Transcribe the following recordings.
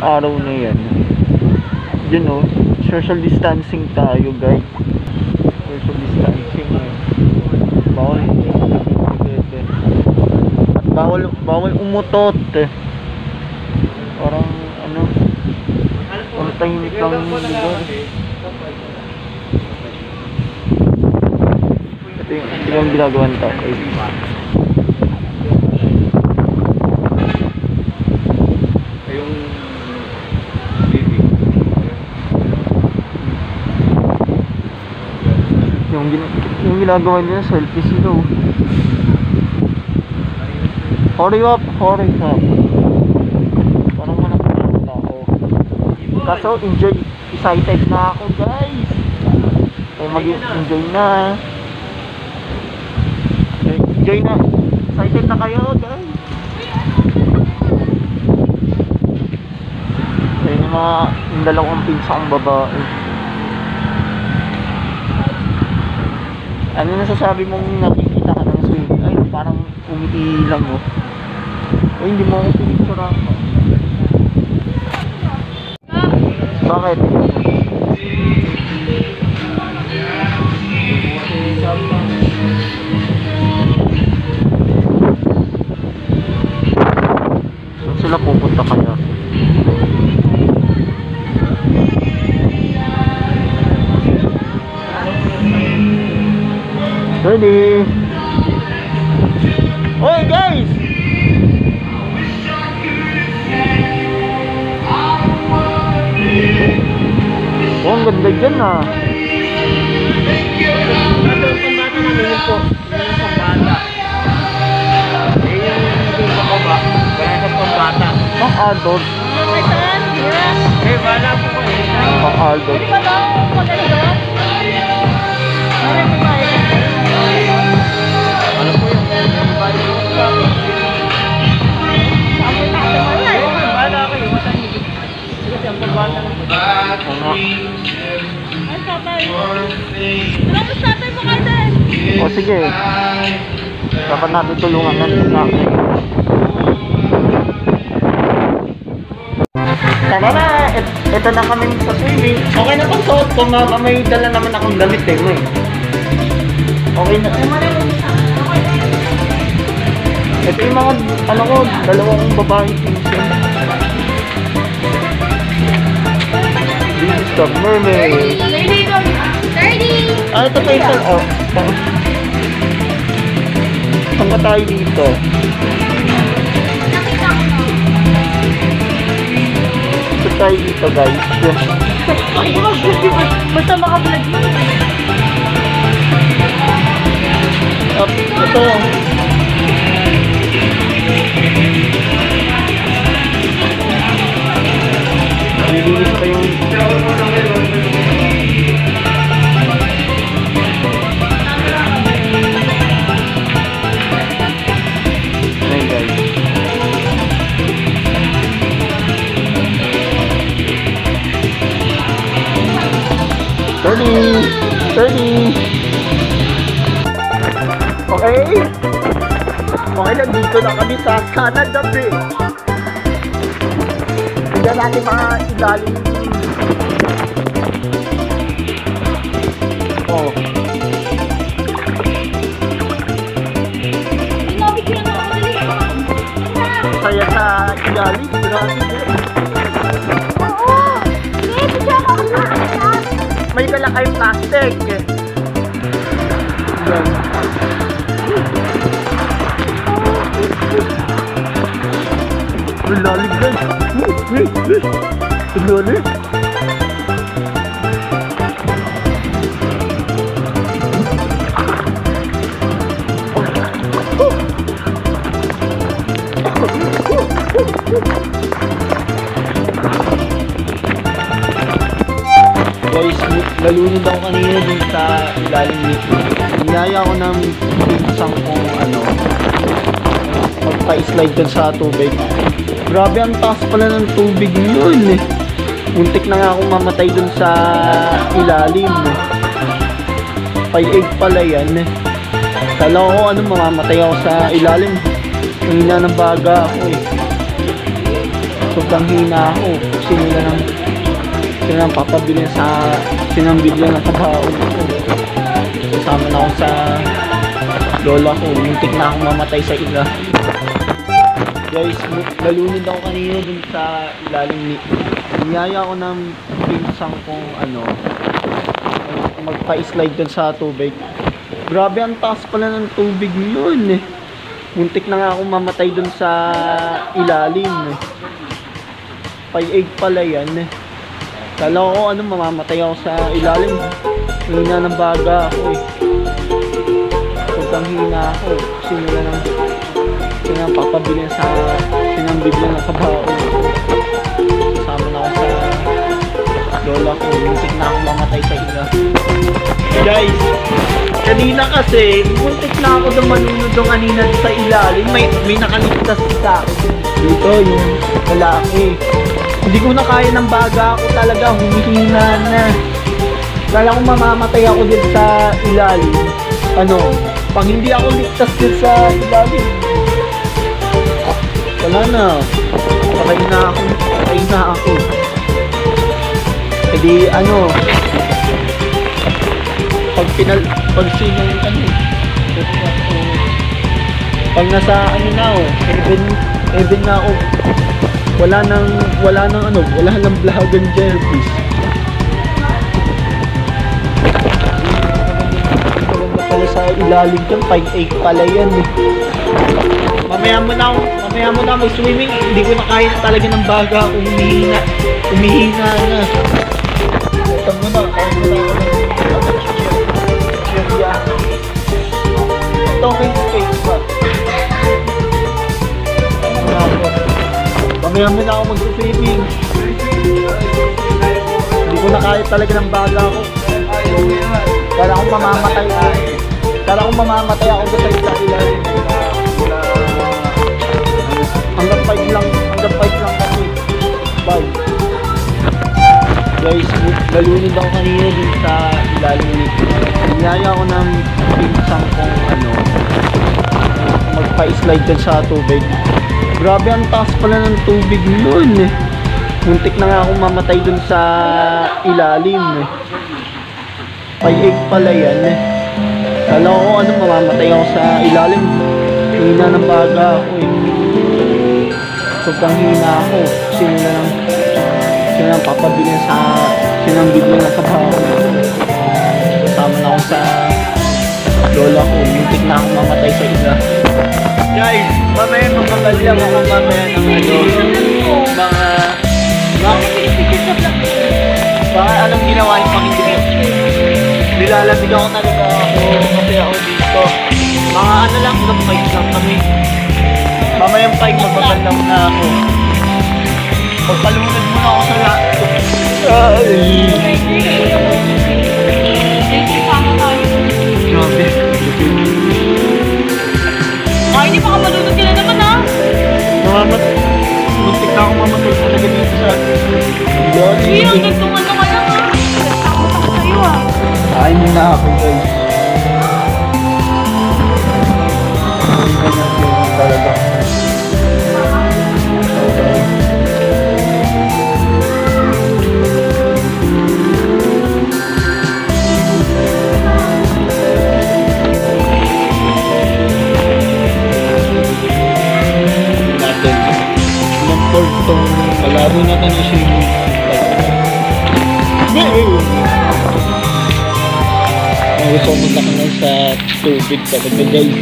araw na yan. Yun oh, social distancing tayo guys. Social distancing eh. Bawal. At bawal, bawal umutot eh. Parang ano, ang tahimik lang yung lugar. Ito yung, ito yung ginagawa ng tatay. Yung baby. Yung, gina yung ginagawa nila, selfie sila oh. Hurry up, hurry up. Parang pa ng tao. Kaso, enjoy. Excited na ako, guys. Eh, mag-enjoy na. Eh, enjoy na. Excited na kayo, guys. Ayun yung mga, yung dalawang pinsang babae. Ano nasasabi mong nakikita ka ng swing? Ay, parang umiilang mo. Ay, hindi mo ako pinicturean ko. Bakit? Ready? Oy guys! Oh, ang ganda dyan ah. Pambata namin yun po. Pambata. Eh yung yung pababa. Wala sa pambata. Pang adult. Eh Kasi ang pambata ng Oo nga. O sige. Dapat natin tulungan ng sa akin. Tara na! Et, ito na kami sa swimming. Okay na pang suot ko. Ma may dala naman akong damit eh. May. Okay na. Ito yung mga, ano ko, dalawang babae pinsan. The mermaid. Ah, ito pa isa. Oh. Saan ka tayo dito? Saan tayo dito, guys? Basta makablog mo. Up, ito. Okay? Okay, nandito na kami sa Canada Bay. Tignan natin mga ilalim. Oh, saya sa ilalim. Grabe. Oo. May dala kayong plastic. Yan. Ang lalim guys. Uy, uy, uy. Ang lalim. Guys, nalunod ako kanina dun sa ilalim nito. Niyaya ko ng kung ano, magpa-slide dun sa tubig. Grabe, ang taas pala ng tubig yun eh. Muntik na nga akong mamatay dun sa ilalim eh. 5'8 pala yan eh. Kala ko ano, mamamatay ako sa ilalim. Hina ng baga ako eh. sobrang hina ako. Sino na lang, sino lang papabili sa, sino ang bibili ng kabaon ko. Kasama na ako sa lola ko. Muntik na akong mamatay sa ila. Guys, nalunod ako kanina dun sa ilalim ni... Niyaya ako ng pinsang kong ano, magpa-slide dun sa tubig. Grabe ang taas pala ng tubig yun eh. Muntik na nga akong mamatay dun sa ilalim eh. 5'8 pala yan eh. Kala ko ano mamamatay ako sa ilalim. Hina ng baga ako eh. Sobrang hina ako. Sino na lang sino ang papabili sa sino ang bibili ng kabaon. Kasama na ako sa lola ko. Muntik na akong mamatay sa ila. Guys, kanina kasi, muntik na ako doon manunod doon kanina sa ilalim. May, may nakaligtas sa akin. Dito, yung lalaki. Hindi ko na kaya ng baga ako talaga. Humihina na. Kala ko mamamatay ako din sa ilalim. Ano, pag hindi ako ligtas din sa ilalim, wala na. Patay na ako. Patay na ako. E ano, pag pinal pag sino yung ano pag nasa ano na ako even even na ako wala nang wala nang ano wala nang blahagan jellyfish sa ilalim dyan 5'8 pala yan eh mamaya mo na mamaya mo na mag swimming hindi ko na kaya talaga ng baga umihina umihina na ito mo na kaya mo na. Ito pa. Ano ako? Mamaya mo na ako mag-swimming. Hindi ko na kaya talaga ng baga ako. Kala ko mamamatay ako. Kala ko mamamatay ako sa isa ilalim. Hanggang 5 lang, hanggang 5 lang kasi. 5 guys, nalunod ako kanina dun sa ilalim ni Niyaya ako ng pinsang kong ano magpa-slide dun sa tubig. Grabe ang taas pala ng tubig nun eh. Muntik na nga akong mamatay dun sa ilalim eh. 5'8 pala yan eh. Kala ko ano mamamatay ako sa ilalim. Hina ng baga ako eh. Sobrang hina ako. Sino na lang sino ang papabili sa sino ang bibili ng kabaho kasama na ako sa lola ko muntik na akong mamatay sa ila guys mamaya mamagal lang ako mamaya ng ano mga baka anong ginawa yung pakikinig nilalamig ako talaga ako kasi ako dito mga ano lang ng fight lang kami mamayang mamagal lang na ako Pagpalunod mo na ako sa lahat. Ay! Tubig talaga guys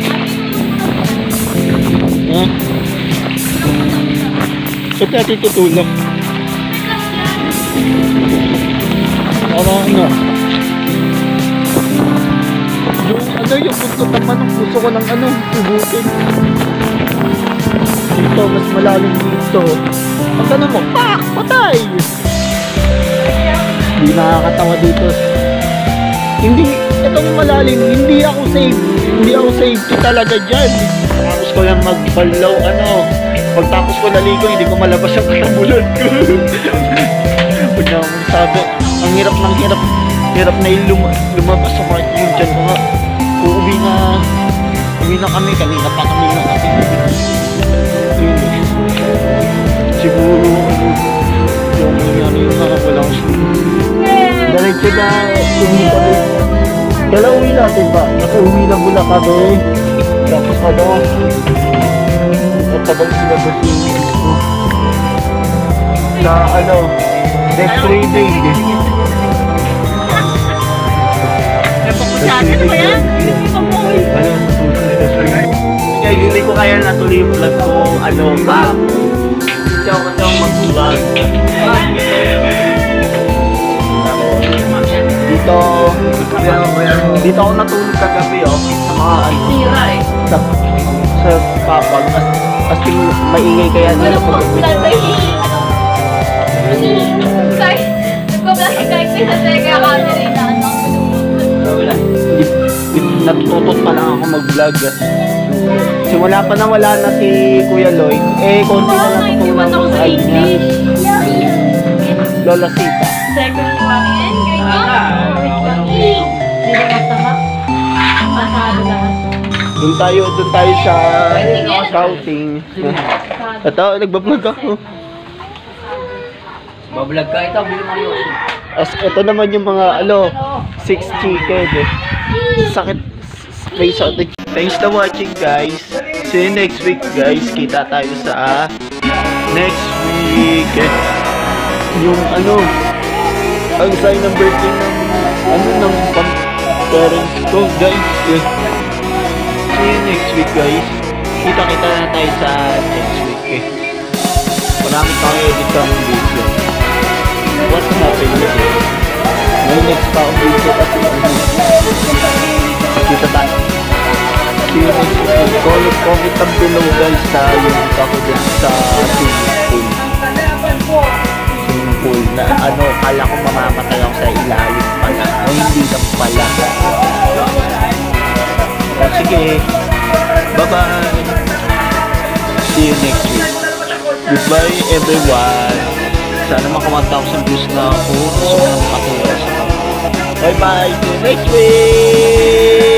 ha saan natin tutulak para ano yung ano yung punto naman ng puso ko ng ano tubutin dito, mas malalim dito. Pag ano mo, pak! Patay! Hindi nakakatawa dito. Hindi, itong malalim, hindi ako safe. Hindi ako safety talaga dyan. Tapos ko lang magbalaw, ano. Pagtapos ko naligo, hindi ko malabas ang katabulan ko. Huwag na akong sabi. Ang hirap ng hirap. Hirap na yung lum- lumabas sa part yung dyan ko nga. Uuwi na, uwi na kami. Kanina pa kami na kami. siguro yung nangyari yung mga walang diretso na uwi Kailan uwi natin ba? Kasi uwi na muna kami. Tapos ano, nagtagal sila ba si na ano, next Friday. Sa atin ba yan? Ano, sa susunod na Friday. Kaya hindi ko kaya natuloy yung vlog ko, ano, pa. Hindi ako kasi mag-vlog. Dito, dito ako natulog kagabi oh, sa mga ano, Sira eh. sa, sa kapag, as, as in, maingay kaya Ano nila po? pag. Kay, nagpa-plastic kay Chris at kaya kami rin na ano. Pa lang ako mag-vlog. Simula pa na wala na si Kuya Lloyd, eh, konti na ko ako sa kanya. English. Lola Sita. Second pa rin. Grade Doon tayo, doon tayo sa scouting. Ito, nagbablog ako. Bablog ka, ito, bili mo yun. As, ito naman yung mga, ano, six chicken. Eh. Sakit, space out the Thanks for watching, guys. See you next week, guys. Kita tayo sa next week. Yung, ano, ang sign ng birthday ng, ano, ng parents ko, guys. Next week, guys. Kita-kita na tayo sa next week, eh. Marami tayo edit ng video. What's happening? May next pa akong video ano. Kita tayo. See you next week. Comment, comment down below guys sa link ako dun sa swimming pool. Swimming pool na ano, kala ko mamamatay ako sa ilalim pala. O hindi lang pala. O sige. Bye-bye. See you next week. Goodbye everyone. Sana maka 1,000 views na ako. Gusto ko na makatulong sa Bye bye. See you next week.